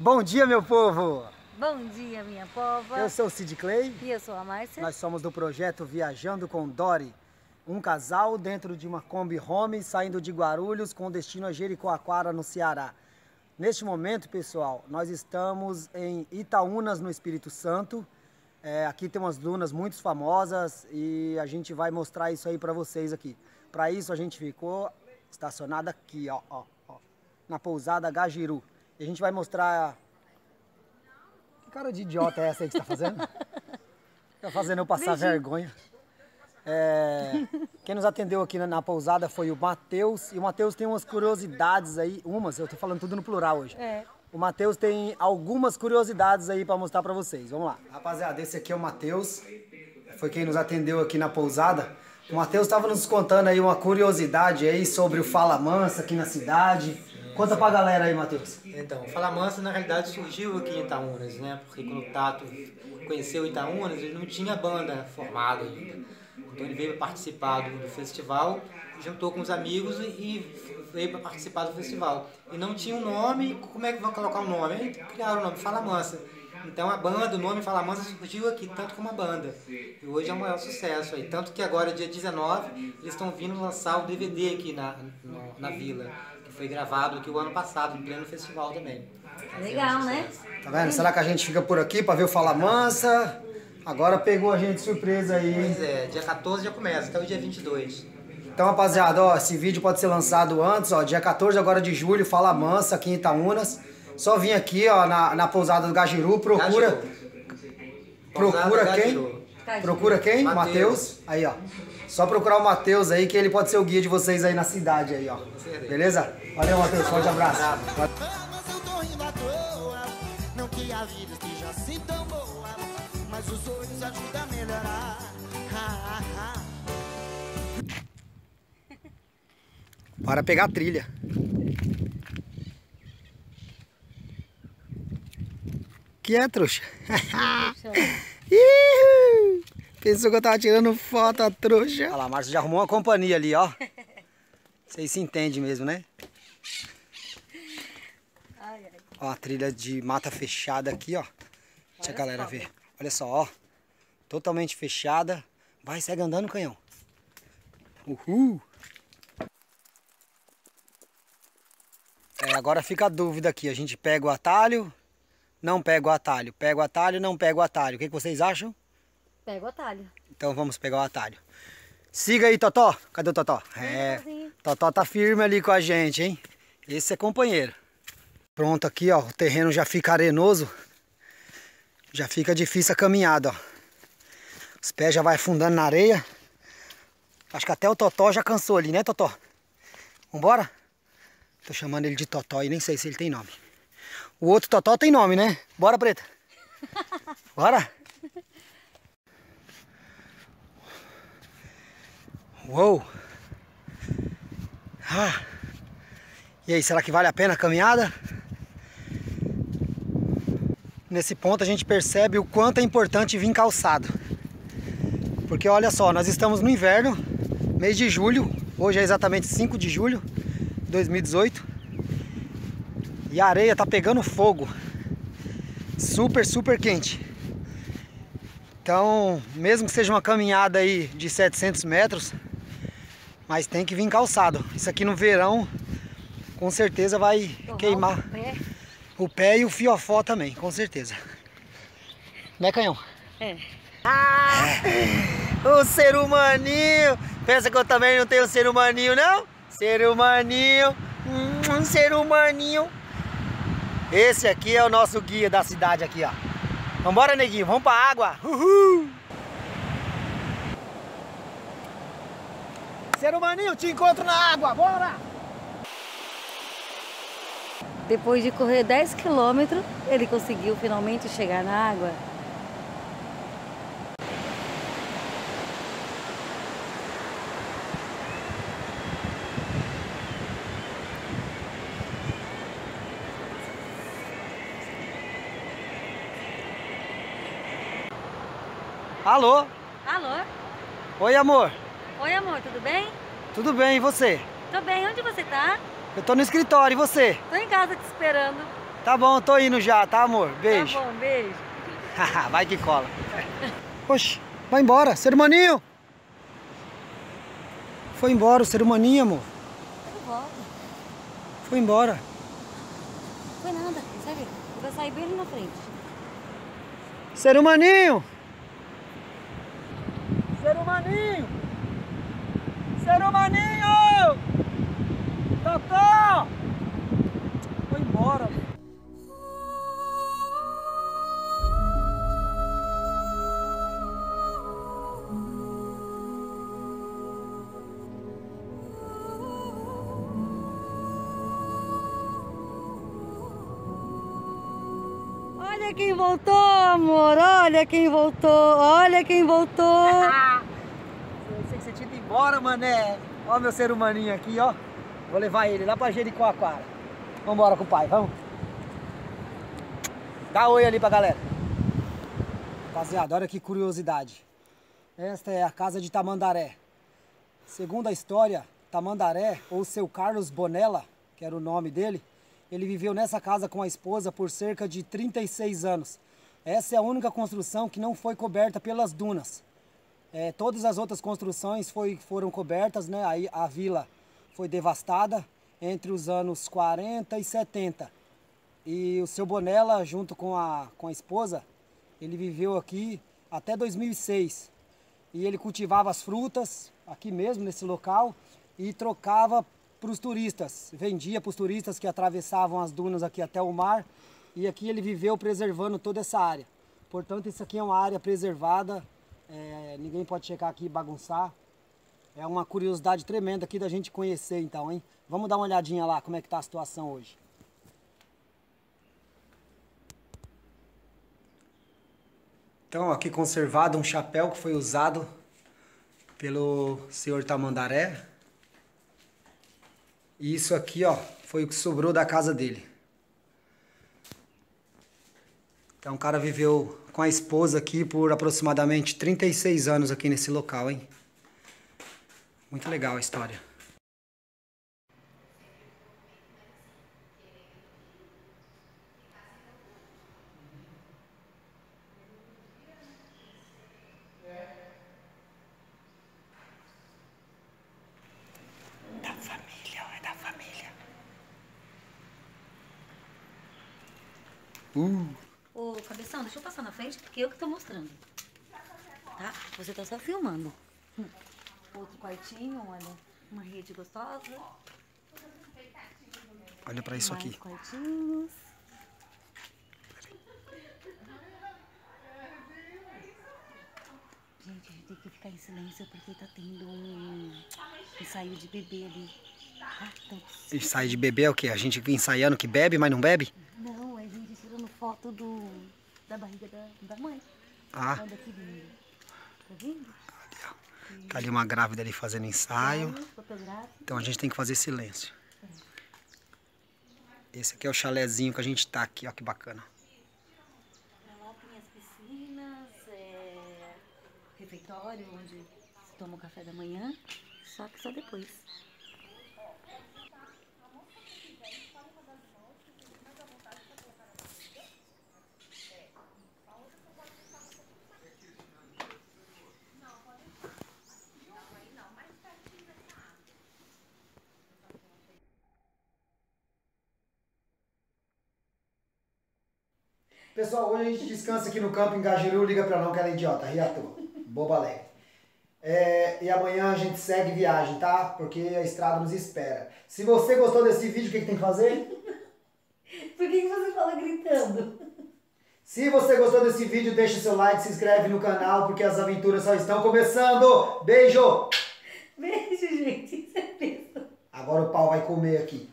Bom dia, meu povo! Bom dia, minha pova. Eu sou o Sid Clay. E eu sou a Márcia. Nós somos do projeto Viajando com Dori. Um casal dentro de uma Kombi Home saindo de Guarulhos com destino a Jericoacoara, no Ceará. Neste momento, pessoal, nós estamos em Itaúnas, no Espírito Santo. É, aqui tem umas dunas muito famosas e a gente vai mostrar isso aí para vocês aqui. Para isso a gente ficou estacionado aqui, ó, ó, ó, na pousada Gajiru. E a gente vai mostrar... Que cara de idiota é essa aí que você tá fazendo? Tá fazendo eu passar vergonha. É, quem nos atendeu aqui na, na, pousada foi o Matheus. E o Matheus tem umas curiosidades aí, umas, eu tô falando tudo no plural hoje. É. O Matheus tem algumas curiosidades aí para mostrar para vocês. Vamos lá. Rapaziada, esse aqui é o Matheus. Foi quem nos atendeu aqui na pousada. O Matheus estava nos contando aí uma curiosidade aí sobre o Fala Mansa aqui na cidade. Conta pra galera aí, Matheus. Então, o Fala Mansa na realidade surgiu aqui em Itaúnas, né? Porque quando o Tato conheceu Itaúnas, ele não tinha banda formada ainda. Então ele veio participar do, festival, juntou com os amigos e veio para participar do festival. E não tinha um nome, como é que vai colocar o um nome? Aí criaram o nome Fala Mansa. Então a banda, o nome Fala Mansa surgiu aqui, tanto como a banda. E hoje é um maior sucesso aí. Tanto que agora, dia 19, eles estão vindo lançar o DVD aqui na, na, na vila, que foi gravado aqui o ano passado, em pleno festival também. Legal, né? Tá vendo? Será que a gente fica por aqui para ver o Fala Mansa? Agora pegou a gente de surpresa aí. Pois é, dia 14 já começa, até o dia 22. Então, rapaziada, ó, esse vídeo pode ser lançado antes, ó, dia 14 agora de julho, Fala Mansa, aqui em Itaúnas. Só vim aqui, ó, na, na pousada do Gajiru, procura... Gajiru. Procura Pousada quem? Gajiru. Procura quem? Matheus. Aí, ó. Só procurar o Matheus aí, que ele pode ser o guia de vocês aí na cidade aí, ó. Beleza? Valeu, Matheus. Forte abraço. Mas eu tô rindo à toa. Não que a vida esteja assim tão boa. Mas os olhos ajudam a melhorar. Ha, ha, ha. Para pegar a trilha. Que é, trouxa? Ih, Pensou que eu tava tirando foto, a trouxa. Olha lá, Márcio já arrumou uma companhia ali, ó. Vocês se entendem mesmo, né? Ai, ai. Ó, a trilha de mata fechada aqui, ó. Deixa a galera ver. Olha só, ó. Totalmente fechada. Vai, segue andando, canhão. Uhul. É, agora fica a dúvida aqui. A gente pega o atalho, não pega o atalho. Pega o atalho, não pega o atalho. O que, que vocês acham? Pega o atalho. Então vamos pegar o atalho. Siga aí, Totó. Cadê o Totó? É, Totó tá firme ali com a gente, hein? Esse é companheiro. Pronto aqui, ó. O terreno já fica arenoso. Já fica difícil a caminhada, ó. Os pés já vai afundando na areia. Acho que até o Totó já cansou ali, né, Totó? Vambora? Tô chamando ele de Totó e nem sei se ele tem nome. O outro Totó tem nome, né? Bora, Preta. Bora? Uou! Ah. E aí, será que vale a pena a caminhada? Nesse ponto a gente percebe o quanto é importante vir calçado. Porque olha só, nós estamos no inverno, mês de julho, hoje é exatamente 5 de julho de 2018. E a areia tá pegando fogo. Super, super quente. Então, mesmo que seja uma caminhada aí de 700 metros, mas tem que vir calçado. Isso aqui no verão, com certeza vai Torrar queimar o pé. o pé e o fiofó também, com certeza. Né, canhão? É. O ser humaninho! Pensa que eu também não tenho ser humaninho, não? Ser humaninho! Hum, ser humaninho! Esse aqui é o nosso guia da cidade aqui, ó. Vambora, neguinho, vamos pra água! Uhul! Ser humaninho, te encontro na água, bora! Depois de correr 10 quilômetros, ele conseguiu finalmente chegar na água. Alô? Alô? Oi, amor. Oi, amor, tudo bem? Tudo bem, e você? Tô bem, onde você tá? Eu tô no escritório, e você? Tô em casa te esperando. Tá bom, tô indo já, tá amor? Beijo. Tá bom, beijo. vai que cola. Oxi, vai embora, ser humaninho. Foi embora o ser humaninho, amor. Eu volto. Foi embora. Foi nada, segue. Vai sair bem ali na frente. Ser humaninho! Ser humaninho! Ser humaninho! Totó! Foi embora. Olha quem voltou, amor. Olha quem voltou. Olha quem voltou. Embora, mané. Ó meu ser humaninho aqui, ó. Vou levar ele lá pra Jericoacoara. Vambora com o pai, vamos. Dá oi ali pra galera. Rapaziada, olha que curiosidade. Esta é a casa de Tamandaré. Segundo a história, Tamandaré, ou seu Carlos Bonella, que era o nome dele, ele viveu nessa casa com a esposa por cerca de 36 anos. Essa é a única construção que não foi coberta pelas dunas. É, todas as outras construções foi, foram cobertas, né? Aí a vila foi devastada entre os anos 40 e 70. E o seu Bonella, junto com a, com a esposa, ele viveu aqui até 2006. E ele cultivava as frutas aqui mesmo, nesse local, e trocava para os turistas. Vendia para os turistas que atravessavam as dunas aqui até o mar. E aqui ele viveu preservando toda essa área. Portanto, isso aqui é uma área preservada. É, ninguém pode chegar aqui e bagunçar. É uma curiosidade tremenda aqui da gente conhecer então, hein? Vamos dar uma olhadinha lá como é que tá a situação hoje. Então, aqui conservado um chapéu que foi usado pelo senhor Tamandaré. E isso aqui, ó, foi o que sobrou da casa dele. Então o cara viveu com a esposa aqui por aproximadamente 36 anos aqui nesse local, hein? Muito legal a história. Da Ô, cabeção, deixa eu passar na frente, porque eu que tô mostrando. Tá? Você tá só filmando. Hum. Outro quartinho, olha. Uma rede gostosa. Olha pra isso mais aqui. quartinhos. Gente, a gente tem que ficar em silêncio porque tá tendo um ensaio de bebê ali. Ah, então, E sai de beber é o quê? A gente fica ensaiando que bebe, mas não bebe? tirando foto do, da barriga da, da mãe. Ah, Olha que lindo. Tá vendo? tá ali uma grávida ali fazendo ensaio. Então a gente tem que fazer silêncio. Esse aqui é o chalezinho que a gente tá aqui, ó que bacana. Lá tem as piscinas, é, refeitório onde se toma o café da manhã, só que só depois. Pessoal, hoje a gente descansa aqui no campo em Gajiru, liga pra não que ela é idiota, ri à toa, boba alegre. É, e amanhã a gente segue viagem, tá? Porque a estrada nos espera. Se você gostou desse vídeo, o que, que tem que fazer? Por que, que você fala gritando? Se você gostou desse vídeo, deixa seu like, se inscreve no canal, porque as aventuras só estão começando. Beijo! Beijo, gente. É. Agora o pau vai comer aqui.